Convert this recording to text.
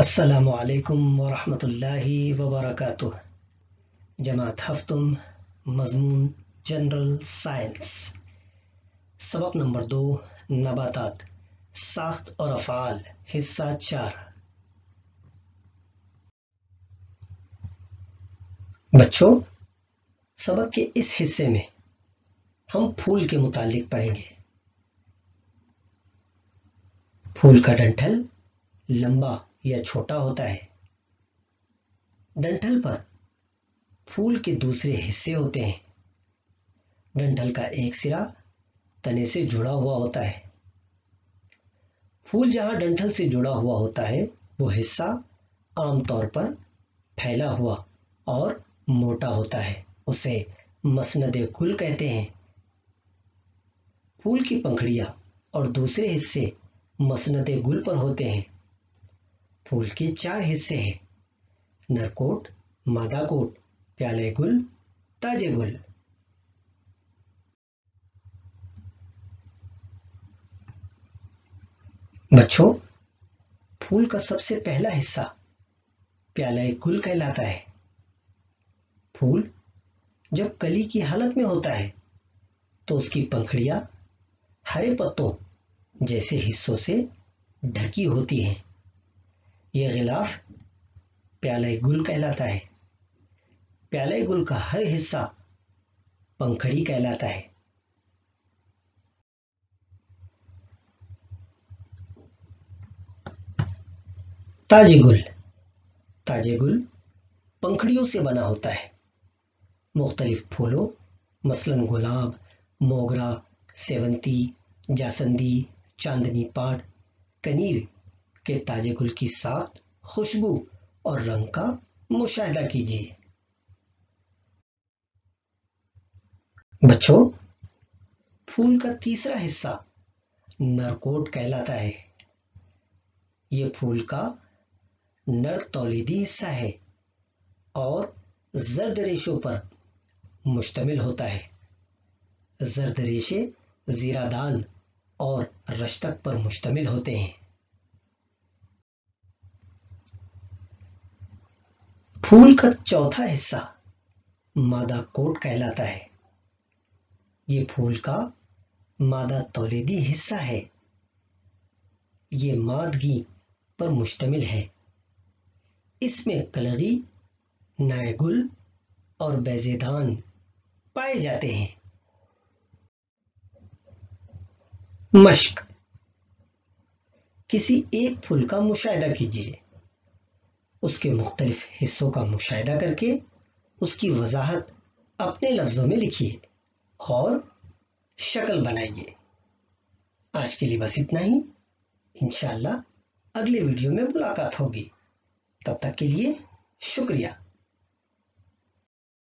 असलकम वरहमतुल्लाहि वबरकातुह जमात हफ्तुम मजमून जनरल साइंस सबक नंबर दो नबातात साख्त और अफ़ाल हिस्सा चार बच्चों सबक के इस हिस्से में हम फूल के मुतालिक पढ़ेंगे फूल का डंठल लंबा या छोटा होता है। डंठल पर फूल के दूसरे हिस्से होते हैं। डंठल का एक सिरा तने से जुड़ा हुआ होता है। फूल जहाँ डंठल से जुड़ा हुआ होता है, वो हिस्सा आमतौर पर फैला हुआ और मोटा होता है, उसे मसनद गुल कहते हैं। फूल की पंखड़ियाँ और दूसरे हिस्से मसनद गुल पर होते हैं। फूल के चार हिस्से हैं। नरकोट मादा कोट प्याले गुल ताजे गुल बच्चों, फूल का सबसे पहला हिस्सा प्याला गुल कहलाता है। फूल जब कली की हालत में होता है तो उसकी पंखड़ियाँ हरे पत्तों जैसे हिस्सों से ढकी होती हैं। यह गिलाफ प्याले गुल कहलाता है। प्याले गुल का हर हिस्सा पंखड़ी कहलाता है। ताजे गुल। ताजे गुल पंखड़ियों से बना होता है। मुख्तलिफ़ फूलों, मसलन गुलाब, मोगरा, सेवंती, जासंदी, चांदनी पाट, कनीर के ताजे गुल की साख्त खुशबू और रंग का मुशाहिदा कीजिए। बच्चों, फूल का तीसरा हिस्सा नरकोट कहलाता है। यह फूल का नर तौलीदी हिस्सा है और जर्द रेशों पर मुश्तमिल होता है। जर्द रेशे जीरादान और रश्तक पर मुश्तमिल होते हैं। फूल का चौथा हिस्सा मादा कोट कहलाता है। ये फूल का मादा तौलेदी हिस्सा है। ये मादगी पर मुश्तमिल है। इसमें कलगी नायगुल और बैजेदान पाए जाते हैं। मश्क। किसी एक फूल का मुशाहिदा कीजिए। उसके मुख्तलिफ़ हिस्सों का मुशाह करके उसकी वजाहत अपने लफ्जों में लिखिए और शक्ल बनाइए। आज के लिए बस इतना ही। इंशाल्लाह अगले वीडियो में मुलाकात होगी। तब तक के लिए शुक्रिया।